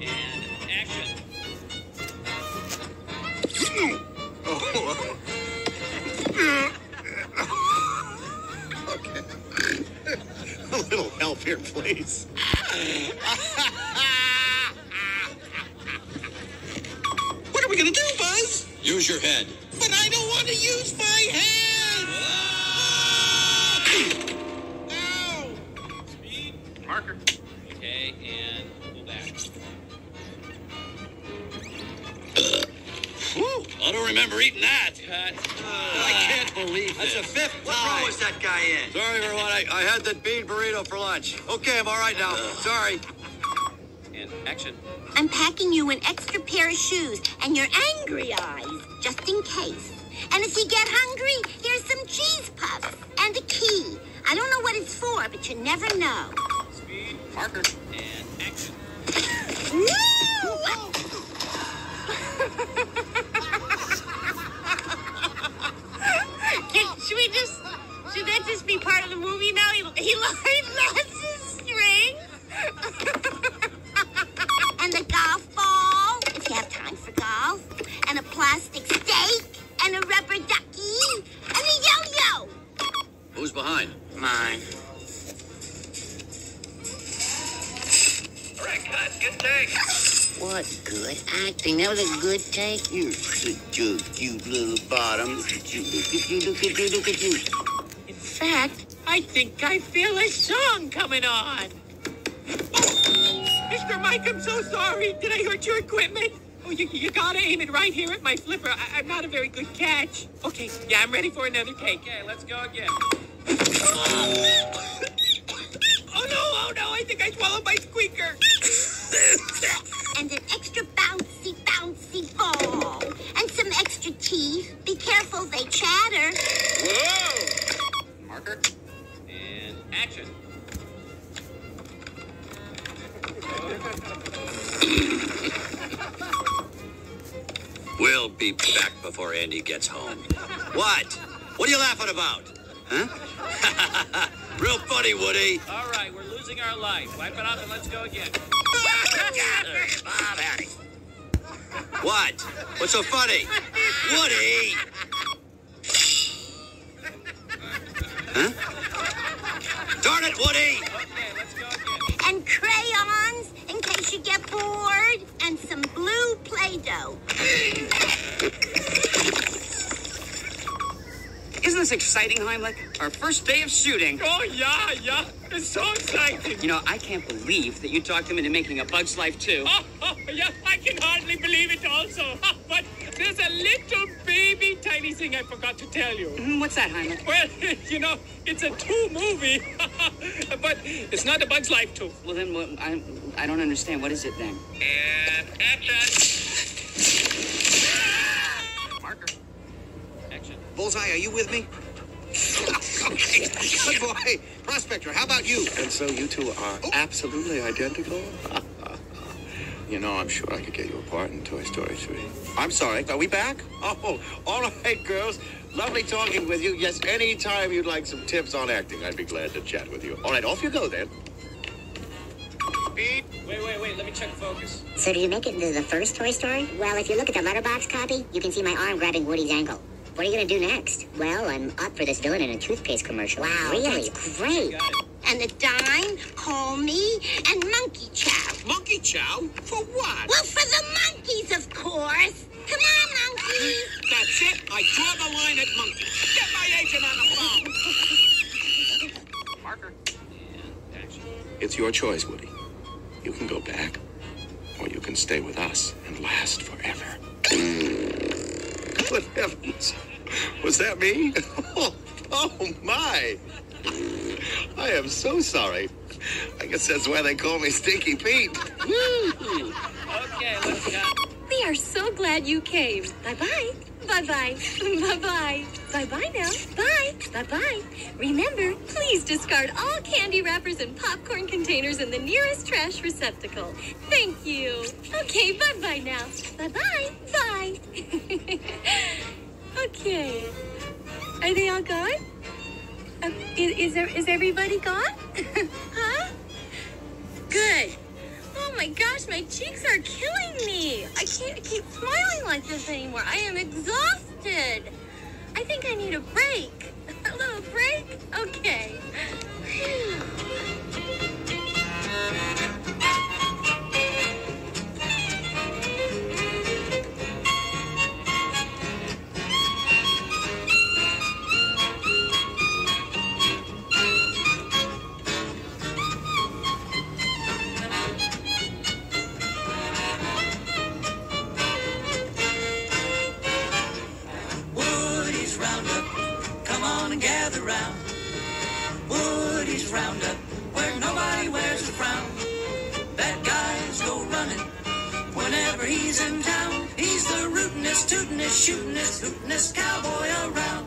And action. Okay. A little help here, please. what are we gonna do, Buzz? Use your head. But I don't want to use my head. Whew, I don't remember eating that. Cut. Uh, I can't believe That's this. the fifth What time. row was that guy in? Sorry, everyone. I, I had that bean burrito for lunch. Okay, I'm all right now. Sorry. And action. I'm packing you an extra pair of shoes and your angry eyes, just in case. And if you get hungry, here's some cheese puffs and a key. I don't know what it's for, but you never know. Speed. Marker. And action. Woo! just be part of the movie now? He, he lost his string. and the golf ball, if you have time for golf, and a plastic steak, and a rubber ducky, and a yo-yo. Who's behind? Mine. All right, cut. Good take. What good acting? That was a good take. You're such a cute little bottom. Look at you, look at you, look at you, look at you. Fact, I think I feel a song coming on. Oh, Mr. Mike, I'm so sorry. Did I hurt your equipment? Oh, you, you gotta aim it right here at my flipper. I, I'm not a very good catch. Okay, yeah, I'm ready for another take. Okay, let's go again. Oh no, oh no, I think I swallowed my squeaker. and an extra bouncy We'll be back before Andy gets home. What? What are you laughing about? Huh? Real funny, Woody. All right, we're losing our life. Wipe it off and let's go again. What? What's so funny? Woody! Huh? Darn it, Woody! Play-Doh. Isn't this exciting, Heimlich? Our first day of shooting. Oh yeah, yeah. It's so exciting. You know, I can't believe that you talked him into making a Bug's Life too. Oh, oh, yeah, I can hardly believe it also. But there's a little baby tiny thing I forgot to tell you. Mhm, What's that, Heimlich? Well, you know, it's a two movie, but it's not a Bug's Life two. Well, then what, I, I don't understand. What is it then? And action. Marker. Action. Bullseye, are you with me? okay. Good boy. Prospector, how about you? And so you two are oh. absolutely identical? you know, I'm sure I could get you a part in Toy Story 3. I'm sorry, are we back? Oh, all right, girls. Lovely talking with you. Yes, anytime you'd like some tips on acting, I'd be glad to chat with you. All right, off you go then. Wait, wait, wait. Let me check focus. So, do you make it into the first Toy Story? Well, if you look at the letterbox copy, you can see my arm grabbing Woody's ankle. What are you gonna do next? Well, I'm up for this villain in a toothpaste commercial. Wow, really? That's great. And the dime, call me, and monkey chow. Monkey chow? For what? Well, for the monkeys, of course. Come on, monkeys. That's it. I draw the line at monkey. Get my agent on the phone. Marker. And action. It's your choice, Woody. You can go back, or you can stay with us and last forever. Good heavens. Was that me? Oh, oh my. I am so sorry. I guess that's why they call me Stinky Pete. Okay, let's go. We are so glad you came. Bye bye. Bye bye. Bye bye. Bye bye now. Bye. Bye bye. Remember, please discard all candy wrappers and popcorn containers in the nearest trash receptacle. Thank you. Okay, bye bye now. Bye bye. Bye. Okay. Are they all gone? Uh, is, is there is everybody gone? huh? Good. Oh my gosh, my cheeks are killing me. I can't keep smiling like this anymore. I am exhausted. I think I need a break. A little break? Okay. On and gather round. Woody's Roundup, where nobody wears a frown. Bad guys go running whenever he's in town. He's the rootin'est, tootin'est, shootin'est, hootin'est cowboy around.